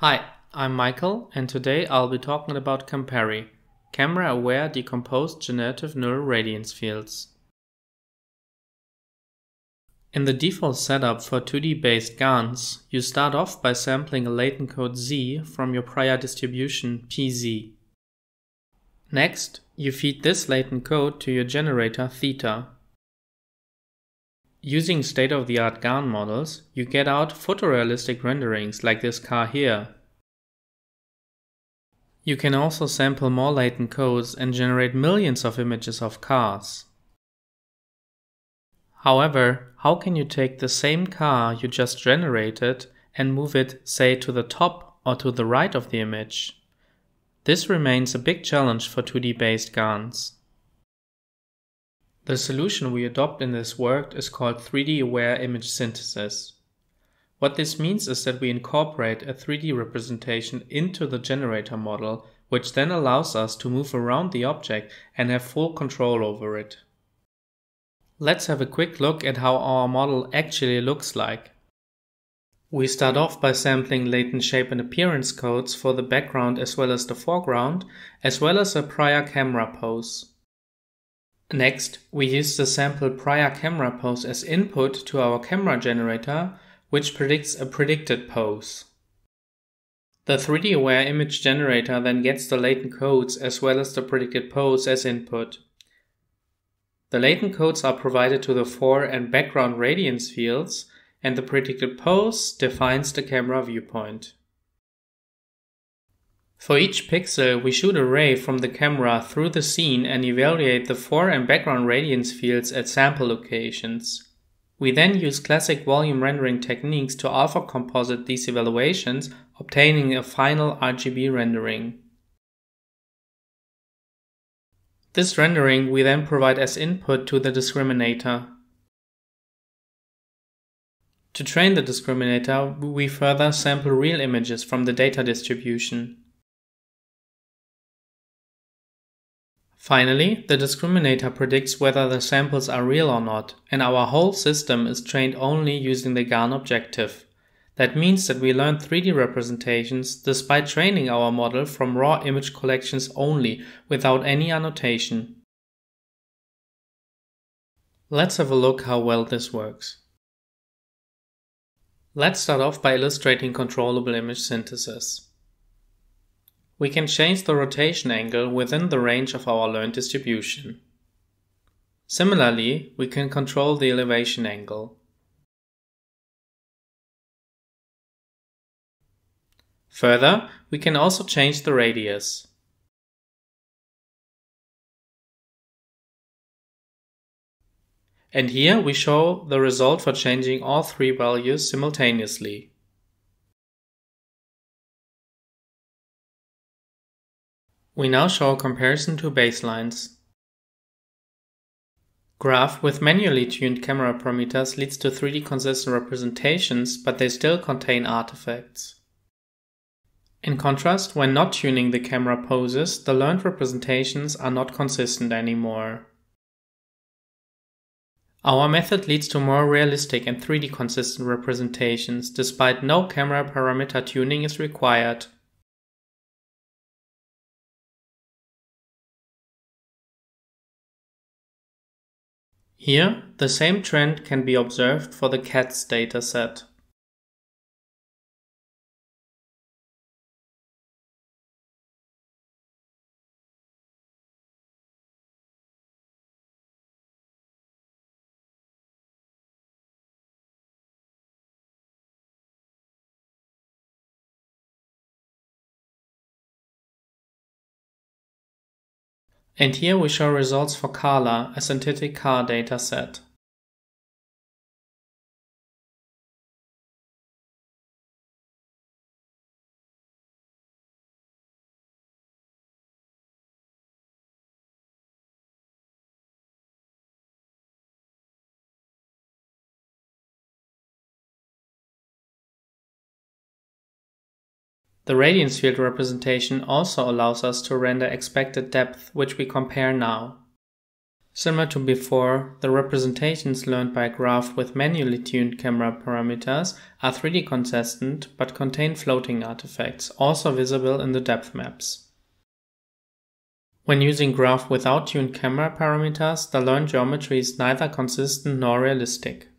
Hi, I'm Michael, and today I'll be talking about CAMPARI, Camera Aware Decomposed Generative Neural Radiance Fields. In the default setup for 2D based GANs, you start off by sampling a latent code Z from your prior distribution PZ. Next, you feed this latent code to your generator theta. Using state-of-the-art GAN models, you get out photorealistic renderings like this car here. You can also sample more latent codes and generate millions of images of cars. However, how can you take the same car you just generated and move it, say, to the top or to the right of the image? This remains a big challenge for 2D based GANs. The solution we adopt in this work is called 3D aware image synthesis. What this means is that we incorporate a 3D representation into the generator model, which then allows us to move around the object and have full control over it. Let's have a quick look at how our model actually looks like. We start off by sampling latent shape and appearance codes for the background as well as the foreground, as well as a prior camera pose. Next, we use the sample prior camera pose as input to our camera generator, which predicts a predicted pose. The 3D aware image generator then gets the latent codes as well as the predicted pose as input. The latent codes are provided to the fore and background radiance fields, and the predicted pose defines the camera viewpoint. For each pixel, we shoot a ray from the camera through the scene and evaluate the fore and background radiance fields at sample locations. We then use classic volume rendering techniques to alpha composite these evaluations, obtaining a final RGB rendering. This rendering we then provide as input to the discriminator. To train the discriminator, we further sample real images from the data distribution. Finally, the discriminator predicts whether the samples are real or not, and our whole system is trained only using the GAN objective. That means that we learn 3D representations despite training our model from raw image collections only, without any annotation. Let's have a look how well this works. Let's start off by illustrating controllable image synthesis. We can change the rotation angle within the range of our learned distribution. Similarly, we can control the elevation angle. Further, we can also change the radius. And here we show the result for changing all three values simultaneously. We now show a comparison to baselines. GRAF with manually tuned camera parameters leads to 3D consistent representations, but they still contain artifacts. In contrast, when not tuning the camera poses, the learned representations are not consistent anymore. Our method leads to more realistic and 3D consistent representations, despite no camera parameter tuning is required. Here, the same trend can be observed for the CATS dataset. And here we show results for Carla, a synthetic car dataset. The radiance field representation also allows us to render expected depth, which we compare now. Similar to before, the representations learned by GRAF with manually tuned camera parameters are 3D consistent but contain floating artifacts, also visible in the depth maps. When using GRAF without tuned camera parameters, the learned geometry is neither consistent nor realistic.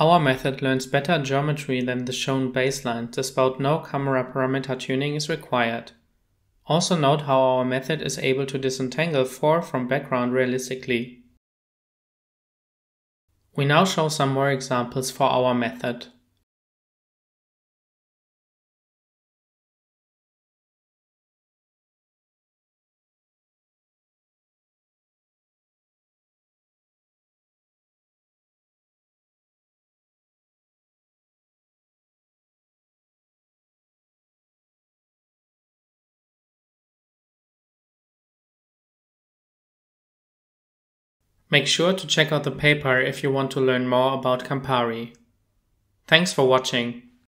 Our method learns better geometry than the shown baseline, despite no camera parameter tuning is required. Also note how our method is able to disentangle 4 from background realistically. We now show some more examples for our method. Make sure to check out the paper if you want to learn more about Campari. Thanks for watching.